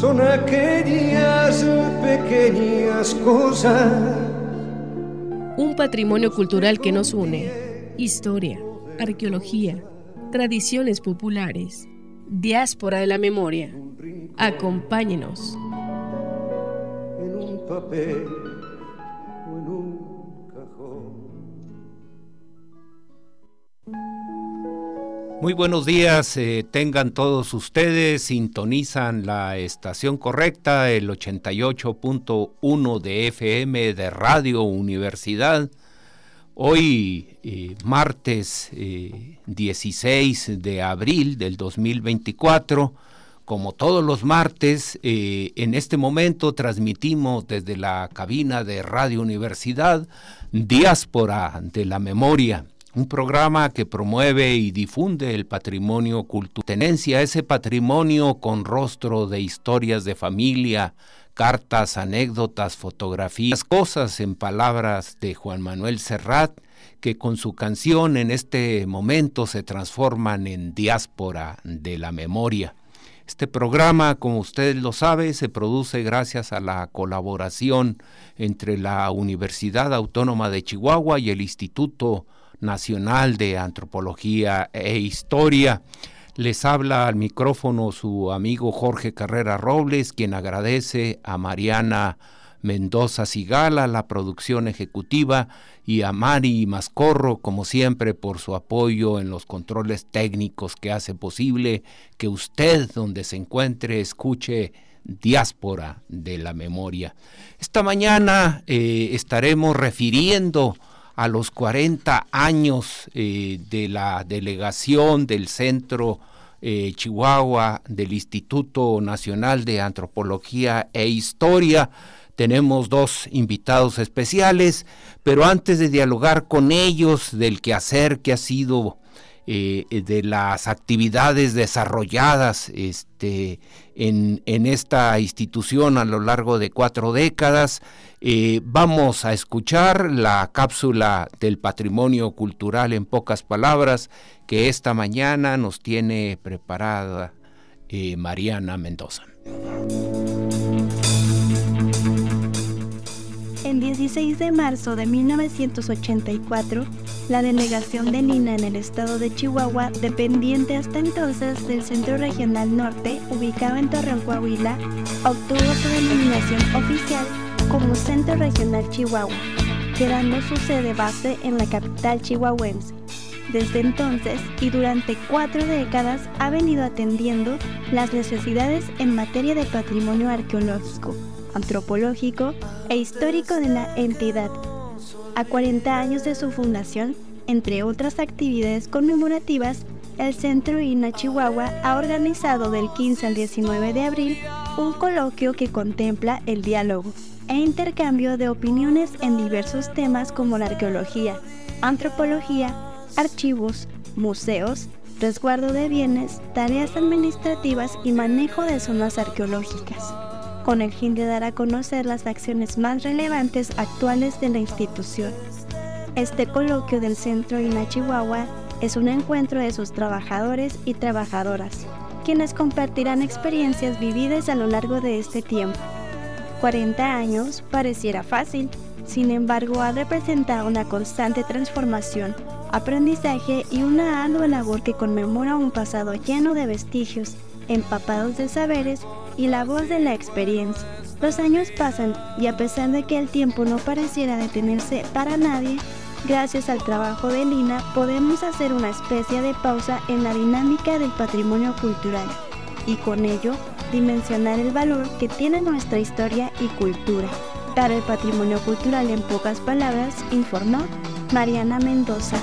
son aquellas pequeñas cosas. Un patrimonio cultural que nos une. Historia, arqueología, tradiciones populares, diáspora de la memoria. Acompáñenos. En un papel Muy buenos días, eh, tengan todos ustedes, sintonizan la estación correcta, el 88.1 de FM de Radio Universidad. Hoy, eh, martes 16 eh, de abril del 2024, como todos los martes, en este momento transmitimos desde la cabina de Radio Universidad Diáspora de la Memoria un programa que promueve y difunde el patrimonio cultural. Tenencia ese patrimonio con rostro de historias de familia, cartas, anécdotas, fotografías, cosas en palabras de Juan Manuel Serrat, que con su canción en este momento se transforman en diáspora de la memoria. Este programa, como usted lo sabe, se produce gracias a la colaboración entre la Universidad Autónoma de Chihuahua y el Instituto Nacional de Antropología e Historia. Les habla al micrófono su amigo Jorge Carrera Robles, quien agradece a Mariana Mendoza Sigala, la producción ejecutiva, y a Mari Mascorro, como siempre, por su apoyo en los controles técnicos que hace posible que usted, donde se encuentre, escuche Diáspora de la Memoria. Esta mañana eh, estaremos refiriendo a los 40 años eh, de la delegación del Centro eh, Chihuahua del Instituto Nacional de Antropología e Historia. Tenemos dos invitados especiales, pero antes de dialogar con ellos del quehacer que ha sido eh, de las actividades desarrolladas este, en, en, esta institución a lo largo de cuatro décadas, eh, vamos a escuchar la cápsula del patrimonio cultural en pocas palabras que esta mañana nos tiene preparada eh, Mariana Mendoza. El 16 de marzo de 1984, la delegación de Lina en el estado de Chihuahua, dependiente hasta entonces del Centro Regional Norte, ubicado en Torreón, Coahuila, obtuvo su denominación oficial como Centro Regional Chihuahua, quedando su sede base en la capital chihuahuense. Desde entonces y durante cuatro décadas ha venido atendiendo las necesidades en materia de patrimonio arqueológico, antropológico e histórico de la entidad. A 40 años de su fundación, entre otras actividades conmemorativas, el Centro INA Chihuahua ha organizado del 15 al 19 de abril un coloquio que contempla el diálogo, e intercambio de opiniones en diversos temas como la arqueología, antropología, archivos, museos, resguardo de bienes, tareas administrativas y manejo de zonas arqueológicas, con el fin de dar a conocer las acciones más relevantes actuales de la institución. Este coloquio del Centro INA Chihuahua es un encuentro de sus trabajadores y trabajadoras, quienes compartirán experiencias vividas a lo largo de este tiempo 40 años pareciera fácil, sin embargo ha representado una constante transformación, aprendizaje y una ardua labor que conmemora un pasado lleno de vestigios, empapados de saberes y la voz de la experiencia. Los años pasan y a pesar de que el tiempo no pareciera detenerse para nadie, gracias al trabajo de Lina podemos hacer una especie de pausa en la dinámica del patrimonio cultural y con ello dimensionar el valor que tiene nuestra historia y cultura. Para el patrimonio cultural en pocas palabras, informó Mariana Mendoza.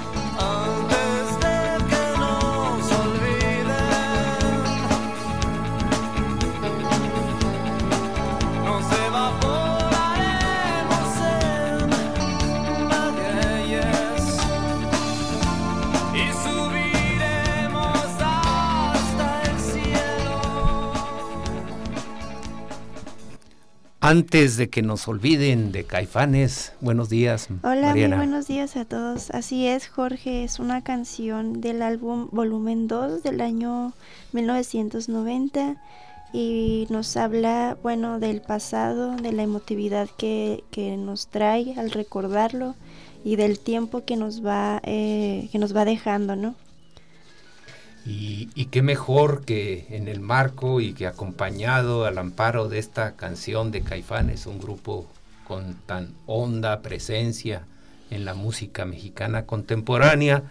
Antes de que nos olviden de Caifanes, buenos días. Hola, muy buenos días a todos. Así es, Jorge, es una canción del álbum Volumen 2 del año 1990 y nos habla, bueno, del pasado, de la emotividad que, que nos trae al recordarlo y del tiempo que nos va, eh, que nos va dejando, ¿no? Y, qué mejor que en el marco y que acompañado al amparo de esta canción de Caifanes, un grupo con tan honda presencia en la música mexicana contemporánea,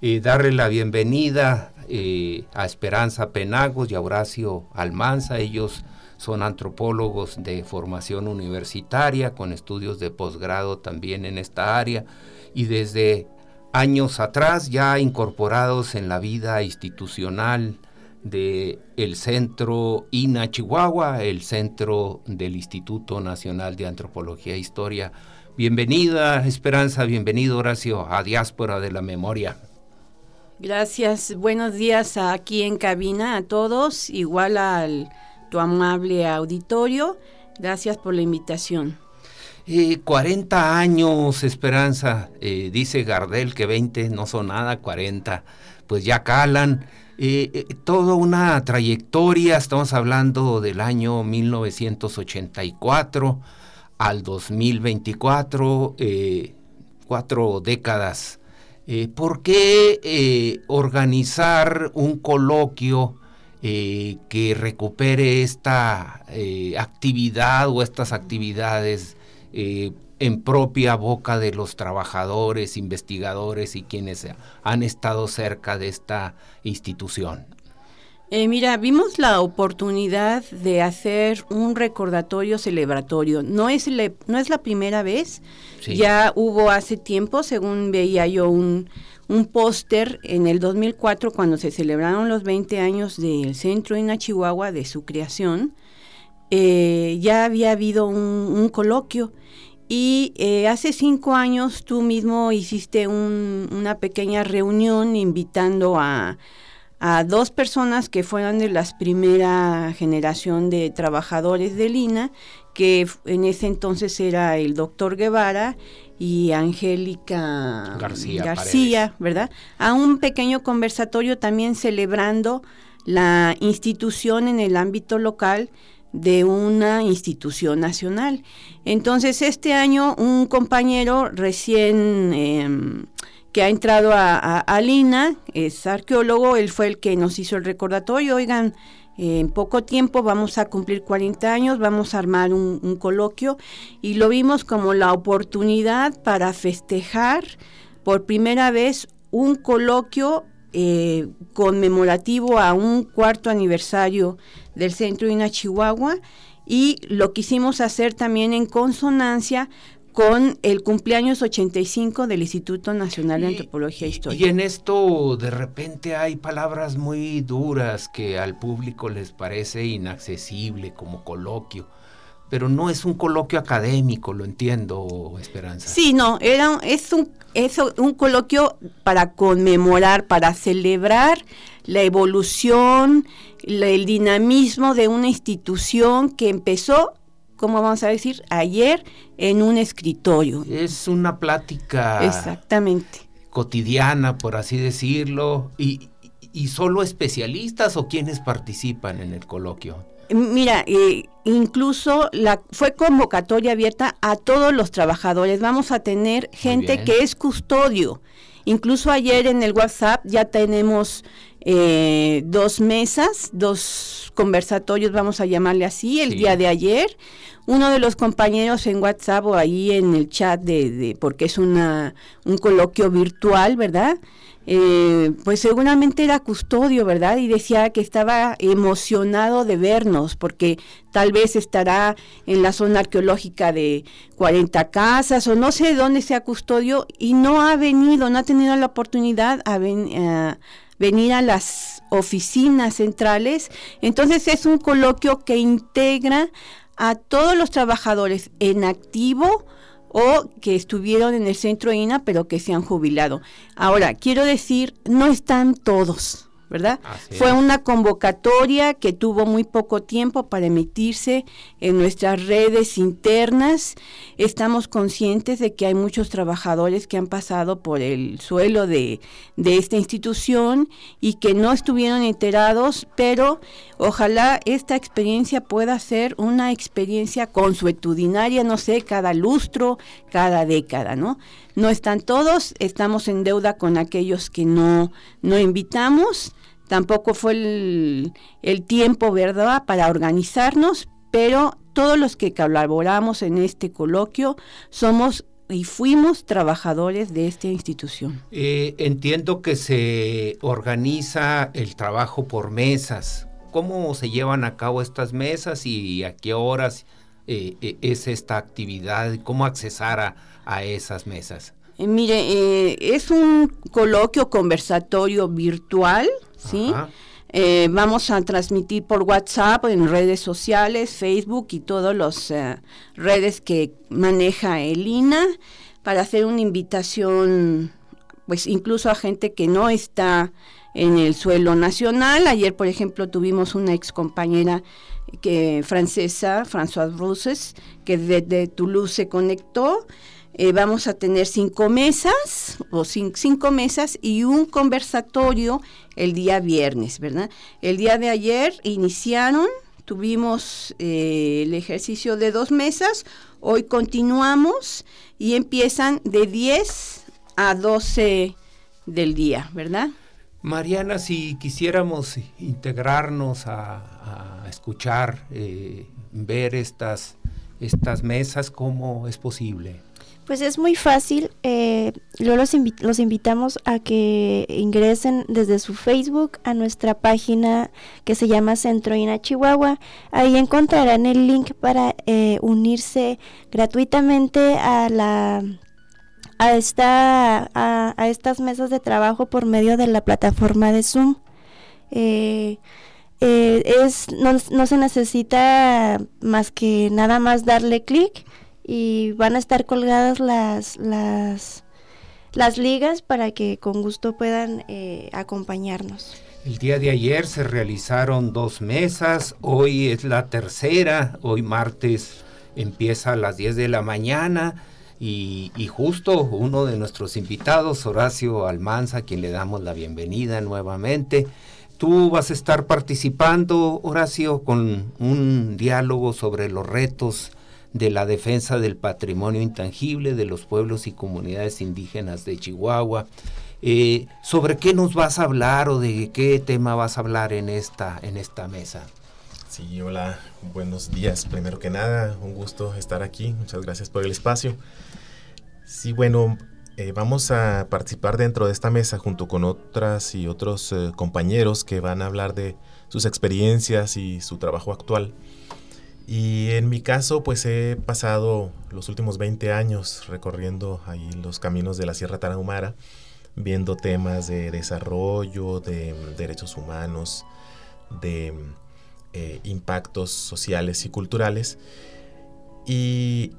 y darle la bienvenida eh, a Esperanza Penagos y a Horacio Almanza. Ellos son antropólogos de formación universitaria con estudios de posgrado también en esta área y desde años atrás ya incorporados en la vida institucional de el Centro INA Chihuahua, el Centro del Instituto Nacional de Antropología e Historia. Bienvenida Esperanza, bienvenido Horacio a Diáspora de la Memoria. Gracias, buenos días aquí en cabina a todos, igual al tu amable auditorio. Gracias por la invitación. 40 eh, años, Esperanza, eh, dice Gardel que 20 no son nada, 40, pues ya calan. Eh, toda una trayectoria, estamos hablando del año 1984 al 2024, cuatro décadas. Eh, ¿Por qué eh, organizar un coloquio eh, que recupere esta actividad o estas actividades en propia boca de los trabajadores, investigadores y quienes han estado cerca de esta institución? mira, vimos la oportunidad de hacer un recordatorio celebratorio. No es, no es la primera vez, ya hubo hace tiempo, según veía yo, un, un póster en el 2004 cuando se celebraron los 20 años del Centro en Chihuahua de su creación. Eh, ya había habido un, coloquio y eh, hace cinco años tú mismo hiciste una pequeña reunión invitando a, a dos personas que fueran de la primera generación de trabajadores de Lina que en ese entonces era el doctor Guevara y Angélica García, ¿verdad? A un pequeño conversatorio también celebrando la institución en el ámbito local de una institución nacional. Entonces, este año un compañero recién em, que ha entrado a, a, Lina, es arqueólogo, él fue el que nos hizo el recordatorio, oigan, en poco tiempo vamos a cumplir 40 años, vamos a armar un, coloquio y lo vimos como la oportunidad para festejar por primera vez un coloquio eh, conmemorativo a un cuarto aniversario del Centro INA Chihuahua y lo quisimos hacer también en consonancia con el cumpleaños 85 del Instituto Nacional de Antropología e Historia. Y en esto de repente hay palabras muy duras que al público les parece inaccesible como coloquio, pero no es un coloquio académico, lo entiendo, Esperanza. Sí, no, era es un es un coloquio para conmemorar, para celebrar la evolución, el dinamismo de una institución que empezó como vamos a decir, ayer en un escritorio. Es una plática. Exactamente. Cotidiana, por así decirlo. ¿Y, y solo especialistas o quienes participan en el coloquio? Mira, eh, incluso la, fue convocatoria abierta a todos los trabajadores. Vamos a tener gente que es custodio. Incluso ayer en el WhatsApp ya tenemos eh, dos mesas, dos conversatorios, vamos a llamarle así, el día de ayer. Uno de los compañeros en WhatsApp o ahí en el chat de, porque es una, un coloquio virtual, ¿verdad? Eh, pues seguramente era custodio, ¿verdad? Y decía que estaba emocionado de vernos, porque tal vez estará en la zona arqueológica de 40 casas o no sé dónde sea custodio y no ha venido, no ha tenido la oportunidad a, a venir a las oficinas centrales. Entonces es un coloquio que integra a todos los trabajadores en activo o que estuvieron en el centro INA pero que se han jubilado. Ahora, quiero decir, no están todos, ¿verdad? Fue una convocatoria que tuvo muy poco tiempo para emitirse en nuestras redes internas. Estamos conscientes de que hay muchos trabajadores que han pasado por el suelo de, de esta institución y que no estuvieron enterados, pero ojalá esta experiencia pueda ser una experiencia consuetudinaria, no sé, cada lustro, cada década, ¿no? No están todos, estamos en deuda con aquellos que no, no invitamos, tampoco fue el, el tiempo, ¿verdad?, para organizarnos, pero todos los que colaboramos en este coloquio somos y fuimos trabajadores de esta institución. Eh, entiendo que se organiza el trabajo por mesas. ¿Cómo se llevan a cabo estas mesas y a qué horas eh, eh, es esta actividad? ¿Cómo accesar a, a esas mesas? Eh, mire, eh, es un coloquio conversatorio virtual, ¿sí? Eh, vamos a transmitir por WhatsApp, en redes sociales, Facebook y todas las redes que maneja el INA para hacer una invitación, pues incluso a gente que no está en el suelo nacional. Ayer, por ejemplo, tuvimos una ex compañera que, francesa, François Rousses, que desde Toulouse se conectó eh, vamos a tener cinco mesas o cinco mesas y un conversatorio el día viernes, ¿verdad? El día de ayer iniciaron, tuvimos eh, el ejercicio de dos mesas, hoy continuamos y empiezan de 10 a 12 del día, ¿verdad? Mariana, si quisiéramos integrarnos a, escuchar, eh, ver estas, estas mesas, ¿cómo es posible? Pues es muy fácil. Eh, los, invitamos a que ingresen desde su Facebook a nuestra página que se llama Centro INA Chihuahua. Ahí encontrarán el link para eh, unirse gratuitamente a la a esta a, estas mesas de trabajo por medio de la plataforma de Zoom. Eh, eh, es no, no se necesita más que nada más darle clic y van a estar colgadas las, las, las ligas para que con gusto puedan eh, acompañarnos. El día de ayer se realizaron dos mesas, hoy es la tercera, hoy martes empieza a las 10 de la mañana y, y, justo uno de nuestros invitados, Horacio Almanza, a quien le damos la bienvenida nuevamente, tú vas a estar participando, Horacio, con un diálogo sobre los retos de la defensa del patrimonio intangible de los pueblos y comunidades indígenas de Chihuahua. Eh, ¿Sobre qué nos vas a hablar o de qué tema vas a hablar en esta, en esta mesa? Sí, hola, buenos días. Primero que nada, un gusto estar aquí. Muchas gracias por el espacio. Sí, bueno, eh, vamos a participar dentro de esta mesa junto con otras y otros eh, compañeros que van a hablar de sus experiencias y su trabajo actual. Y en mi caso, pues he pasado los últimos 20 años recorriendo ahí los caminos de la Sierra Tarahumara, viendo temas de desarrollo, de derechos humanos, de eh, impactos sociales y culturales. Y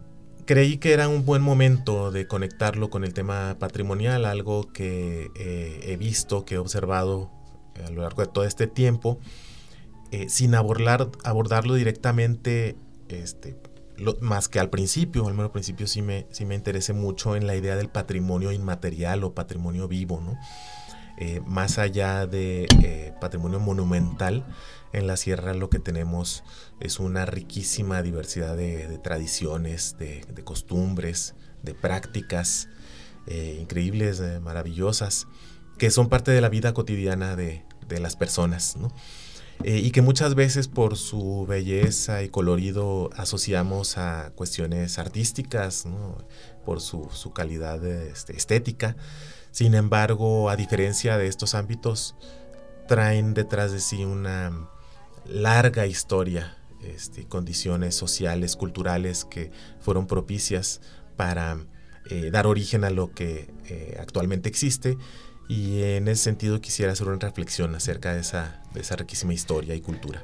creí que era un buen momento de conectarlo con el tema patrimonial, algo que eh, he visto, que he observado a lo largo de todo este tiempo eh, sin abordar, abordarlo directamente, este, más que al principio, al menos al principio sí me, sí me interesé mucho en la idea del patrimonio inmaterial o patrimonio vivo, ¿no? Eh, más allá de eh, patrimonio monumental, en la sierra lo que tenemos es una riquísima diversidad de, tradiciones, de, costumbres, de prácticas increíbles, maravillosas, que son parte de la vida cotidiana de, de las personas. ¿no? Eh, y que muchas veces por su belleza y colorido asociamos a cuestiones artísticas, por su, calidad este, estética. Sin embargo, a diferencia de estos ámbitos, traen detrás de sí una larga historia, este, condiciones sociales, culturales que fueron propicias para eh, dar origen a lo que eh, actualmente existe y en ese sentido quisiera hacer una reflexión acerca de esa, de esa riquísima historia y cultura.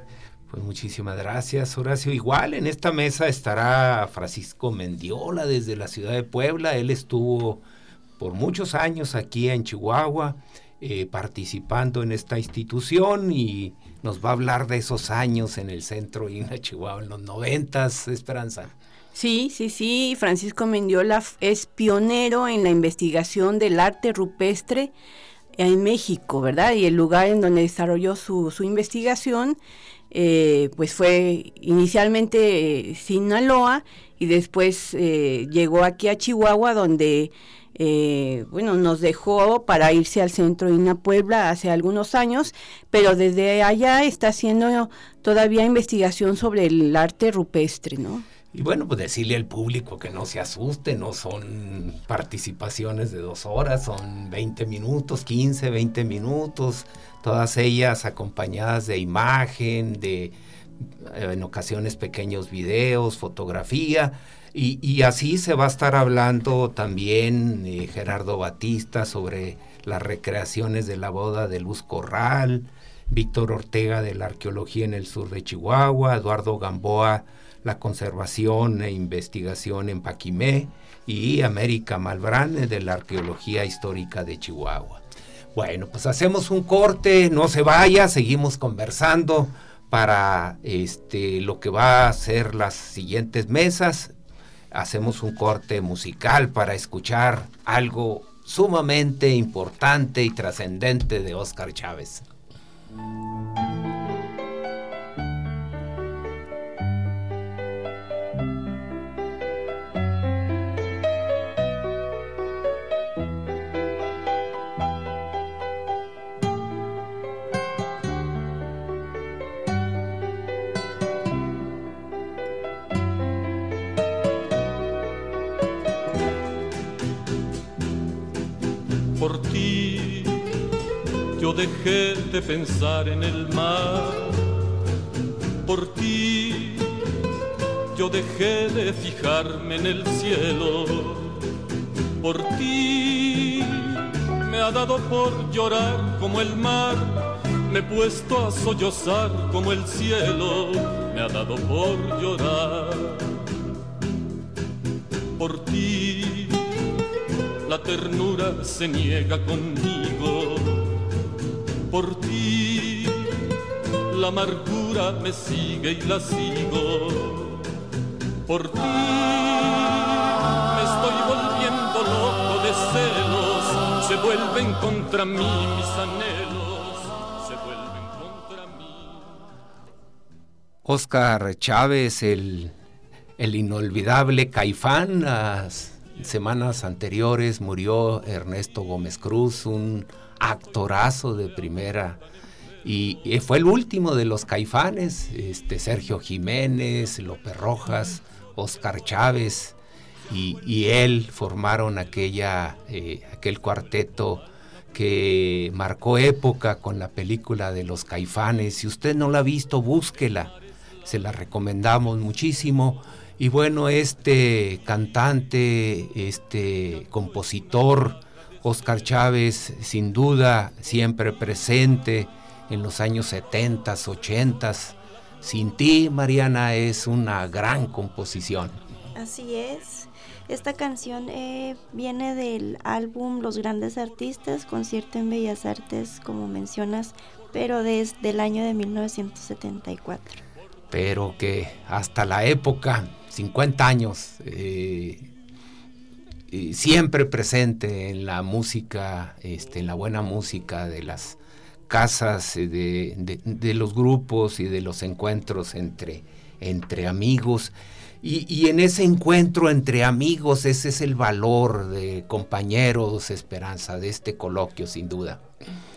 Pues muchísimas gracias, Horacio. Igual en esta mesa estará Francisco Mendiola desde la ciudad de Puebla. Él estuvo por muchos años aquí en Chihuahua eh, participando en esta institución y nos va a hablar de esos años en el centro INA Chihuahua en los noventas, Esperanza. Sí, sí, sí, Francisco Mendiola es pionero en la investigación del arte rupestre en México, ¿verdad? Y el lugar en donde desarrolló su, su investigación, eh, pues fue inicialmente eh, Sinaloa y después eh, llegó aquí a Chihuahua, donde, bueno, nos dejó para irse al centro de Ina Puebla hace algunos años, pero desde allá está haciendo todavía investigación sobre el arte rupestre, ¿no? Y bueno, pues decirle al público que no se asuste, no son participaciones de dos horas, son 20 minutos, 15, 20 minutos, todas ellas acompañadas de imagen, de eh, en ocasiones pequeños videos, fotografía, y, así se va a estar hablando también eh, Gerardo Batista sobre las recreaciones de la boda de Luz Corral, Víctor Ortega de la arqueología en el sur de Chihuahua, Eduardo Gamboa la conservación e investigación en Paquimé y América Malbrán de la arqueología histórica de Chihuahua. Bueno, pues hacemos un corte, no se vaya, seguimos conversando para este, lo que va a ser las siguientes mesas. Hacemos un corte musical para escuchar algo sumamente importante y trascendente de Oscar Chávez. Dejé de pensar en el mar. Por ti yo dejé de fijarme en el cielo. Por ti me ha dado por llorar como el mar. Me he puesto a sollozar como el cielo. Me ha dado por llorar. Por ti la ternura se niega conmigo por ti. La amargura me sigue y la sigo por ti. Me estoy volviendo loco de celos, se vuelven contra mí mis anhelos, se vuelven contra mí. Oscar Chávez, el, el inolvidable Caifán, las semanas anteriores murió Ernesto Gómez Cruz, un actorazo de primera. Y, fue el último de los caifanes, este, Sergio Jiménez, López Rojas, Oscar Chávez y, él formaron aquella, eh, aquel cuarteto que marcó época con la película de los caifanes. Si usted no la ha visto, búsquela, se la recomendamos muchísimo. Y bueno, este cantante, este compositor, Oscar Chávez, sin duda, siempre presente en los años 70, 80. Sin ti, Mariana, es una gran composición. Así es. Esta canción eh, viene del álbum Los Grandes Artistas, concierto en Bellas Artes, como mencionas, pero desde el año de 1974. Pero que hasta la época, 50 años, eh, siempre presente en la música, este, en la buena música de las casas, eh, de, los grupos y de los encuentros entre, entre amigos. Y, en ese encuentro entre amigos, ese es el valor de compañeros, Esperanza, de este coloquio, sin duda.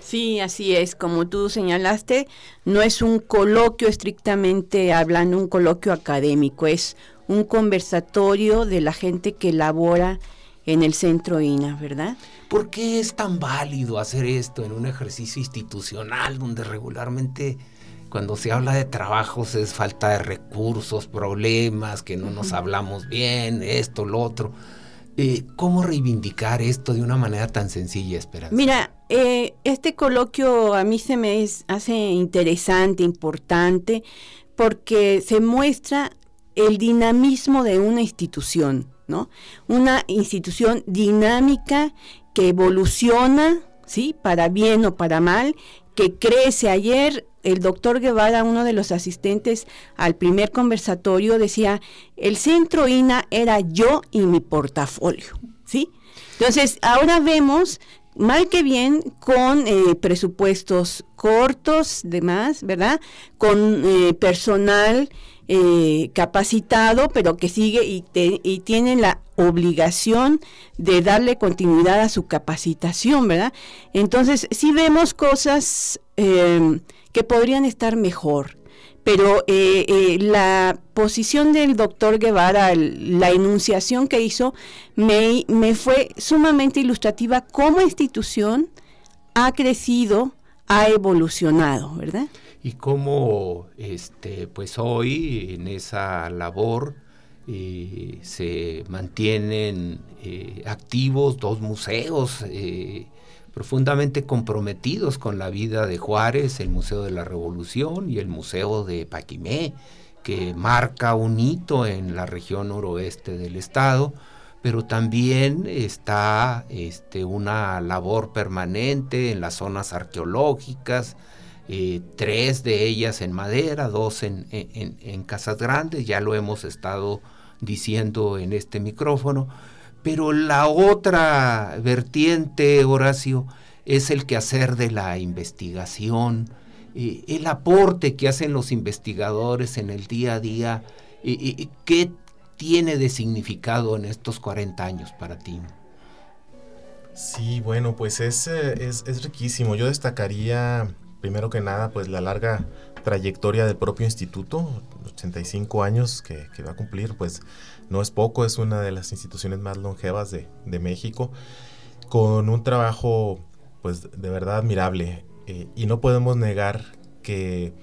Sí, así es, como tú señalaste, no es un coloquio estrictamente hablando, un coloquio académico, es un conversatorio de la gente que elabora en el centro INA, ¿verdad? ¿Por qué es tan válido hacer esto en un ejercicio institucional donde regularmente cuando se habla de trabajos es falta de recursos, problemas, que no nos hablamos bien, esto, lo otro? Eh, ¿Cómo reivindicar esto de una manera tan sencilla, Esperanza? Mira, eh, este coloquio a mí se me hace interesante, importante, porque se muestra el dinamismo de una institución. ¿No? Una institución dinámica que evoluciona ¿sí? Para bien o para mal, que crece. Ayer el doctor Guevara, uno de los asistentes al primer conversatorio, decía, el centro INA era yo y mi portafolio, ¿sí? Entonces, ahora vemos mal que bien, con eh, presupuestos cortos, demás, ¿verdad? Con eh, personal eh, capacitado, pero que sigue y, y tiene la obligación de darle continuidad a su capacitación, ¿verdad? Entonces, sí vemos cosas que podrían estar mejor pero eh, eh, la posición del doctor Guevara, la enunciación que hizo, me, me fue sumamente ilustrativa. Cómo institución ha crecido, ha evolucionado, ¿verdad? Y cómo, este, pues hoy en esa labor eh, se mantienen activos dos museos profundamente comprometidos con la vida de Juárez, el Museo de la Revolución y el Museo de Paquimé, que marca un hito en la región noroeste del estado, pero también está este, una labor permanente en las zonas arqueológicas, eh, tres de ellas en madera, dos en, casas grandes, ya lo hemos estado diciendo en este micrófono, pero la otra vertiente, Horacio, es el quehacer de la investigación, eh, el aporte que hacen los investigadores en el día a día. ¿Qué tiene de significado en estos 40 años para ti? Sí, bueno, pues es, eh, es, es riquísimo. Yo destacaría, primero que nada, pues la larga trayectoria del propio instituto, 85 años que, va a cumplir, pues no es poco, es una de las instituciones más longevas de, México, con un trabajo pues de verdad admirable. Eh, y no podemos negar que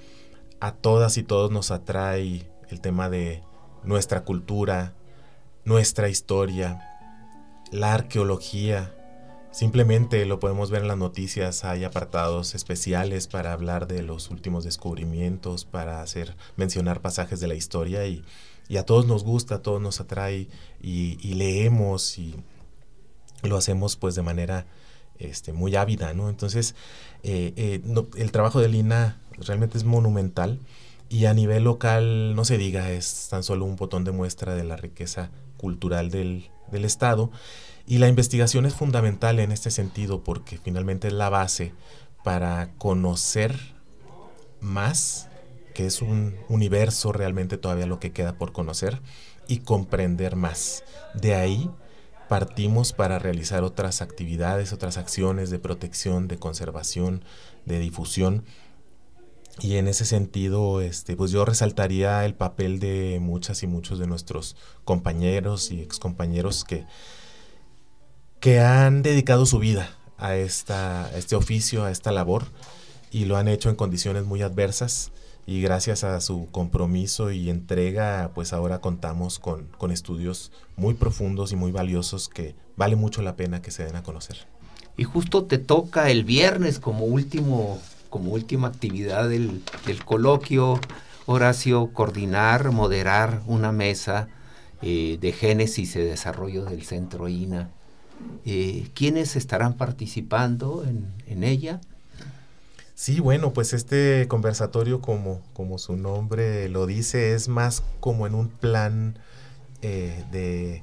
a todas y todos nos atrae el tema de nuestra cultura, nuestra historia, la arqueología. Simplemente lo podemos ver en las noticias, hay apartados especiales para hablar de los últimos descubrimientos, para hacer mencionar pasajes de la historia y a todos nos gusta, a todos nos atrae y, leemos y lo hacemos pues de manera este, muy ávida, ¿no? Entonces, eh, eh, el trabajo de Lina realmente es monumental y a nivel local, no se diga, es tan solo un botón de muestra de la riqueza cultural del Estado. Y la investigación es fundamental en este sentido porque finalmente es la base para conocer más que es un universo realmente todavía lo que queda por conocer y comprender más. De ahí partimos para realizar otras actividades, otras acciones de protección, de conservación, de difusión. Y en ese sentido, este, pues yo resaltaría el papel de muchas y muchos de nuestros compañeros y excompañeros que, que han dedicado su vida a, esta, este oficio, a esta labor, y lo han hecho en condiciones muy adversas y gracias a su compromiso y entrega, pues ahora contamos con, estudios muy profundos y muy valiosos que vale mucho la pena que se den a conocer. Y justo te toca el viernes como último, como última actividad del, coloquio, Horacio, coordinar, moderar una mesa eh, de génesis y desarrollo del centro INA. Eh, ¿Quiénes estarán participando en, ella? Sí, bueno, pues este conversatorio, como, como su nombre lo dice, es más como en un plan eh, de,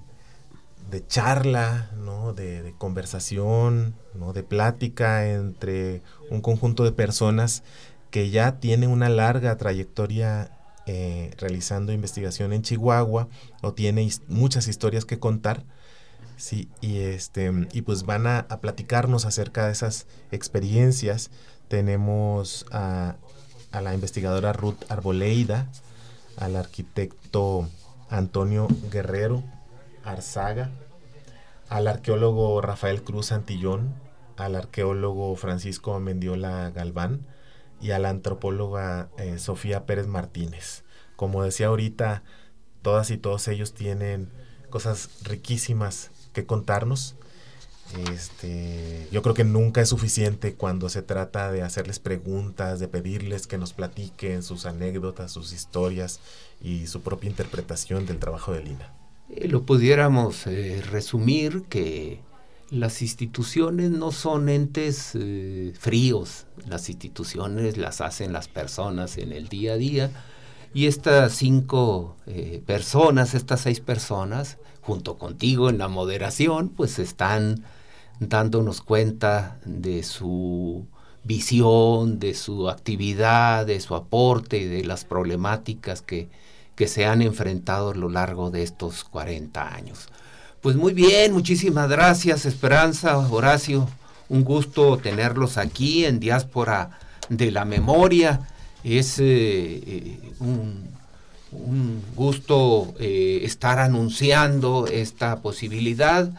de, charla, ¿no? de, conversación, ¿no? de plática entre un conjunto de personas que ya tienen una larga trayectoria eh, realizando investigación en Chihuahua o tiene muchas historias que contar. Sí, y este, y pues van a, a platicarnos acerca de esas experiencias tenemos a, la investigadora Ruth Arboleida, al arquitecto Antonio Guerrero Arzaga, al arqueólogo Rafael Cruz Antillón, al arqueólogo Francisco Mendiola Galván y a la antropóloga eh, Sofía Pérez Martínez. Como decía ahorita, todas y todos ellos tienen cosas riquísimas que contarnos. Este, yo creo que nunca es suficiente cuando se trata de hacerles preguntas, de pedirles que nos platiquen sus anécdotas, sus historias y su propia interpretación del trabajo de Lina. Eh, lo pudiéramos eh, resumir que las instituciones no son entes eh, fríos, las instituciones las hacen las personas en el día a día y estas cinco eh, personas, estas seis personas, junto contigo en la moderación, pues están dándonos cuenta de su visión, de su actividad, de su aporte, de las problemáticas que, que se han enfrentado a lo largo de estos 40 años. Pues muy bien, muchísimas gracias Esperanza, Horacio. Un gusto tenerlos aquí en Diáspora de la Memoria. Es eh, eh, un, gusto eh, estar anunciando esta posibilidad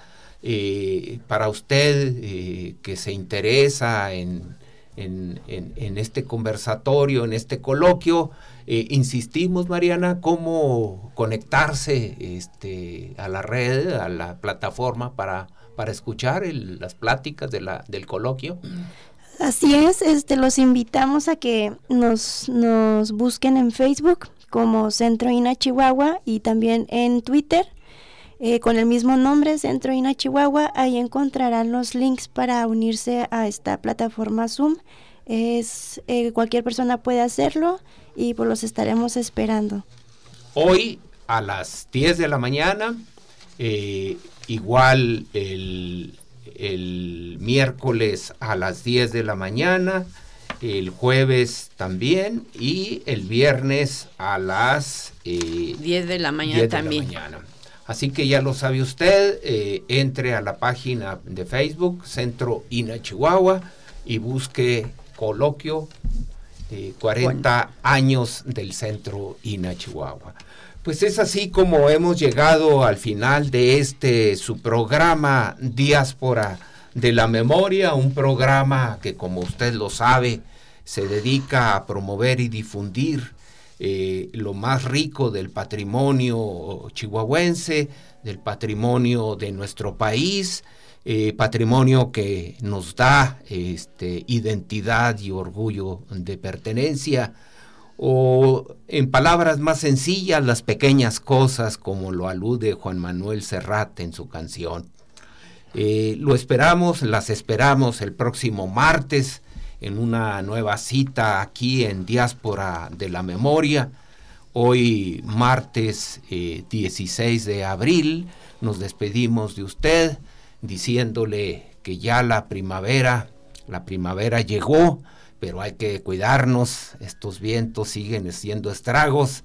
para usted que se interesa en, en, este conversatorio, en este coloquio. Eh, insistimos, Mariana, cómo conectarse este, a la red, a la plataforma para, para escuchar las pláticas de la, del coloquio. Así es, este, los invitamos a que nos, nos busquen en Facebook como Centro INA Chihuahua y también en Twitter eh, con el mismo nombre, Centro INA Chihuahua. Ahí encontrarán los links para unirse a esta plataforma Zoom. Es, eh, cualquier persona puede hacerlo y pues los estaremos esperando. Hoy a las 10 de la mañana, eh, igual el, miércoles a las 10 de la mañana, el jueves también y el viernes a las 10 de la mañana también. Así que ya lo sabe usted, eh, entre a la página de Facebook, Centro INA Chihuahua, y busque coloquio 40 años del Centro INA Chihuahua. Pues es así como hemos llegado al final de este su programa Diáspora de la Memoria, un programa que como usted lo sabe se dedica a promover y difundir eh, lo más rico del patrimonio chihuahuense, del patrimonio de nuestro país, eh, patrimonio que nos da este, identidad y orgullo de pertenencia, o en palabras más sencillas, las pequeñas cosas, como lo alude Juan Manuel Serrat en su canción. Eh, lo esperamos, las esperamos el próximo martes en una nueva cita aquí en Diáspora de la Memoria. Hoy martes 16 eh, de abril nos despedimos de usted diciéndole que ya la primavera, la primavera llegó, pero hay que cuidarnos, estos vientos siguen haciendo estragos,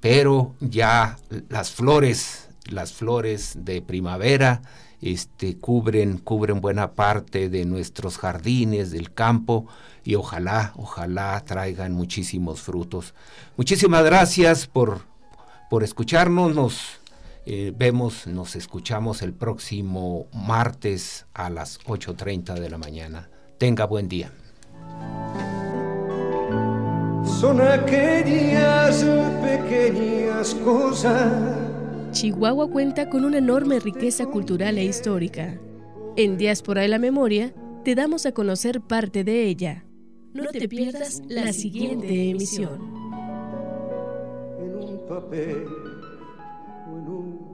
pero ya las flores, las flores de primavera, este, cubren, cubren buena parte de nuestros jardines, del campo, y ojalá, ojalá traigan muchísimos frutos. Muchísimas gracias por, por escucharnos, nos eh, vemos, nos escuchamos el próximo martes a las 8.30 de la mañana. Tenga buen día. Son aquellas pequeñas cosas. Chihuahua cuenta con una enorme riqueza cultural e histórica. En Diáspora de la Memoria te damos a conocer parte de ella. No te pierdas la siguiente emisión. En un papel en un.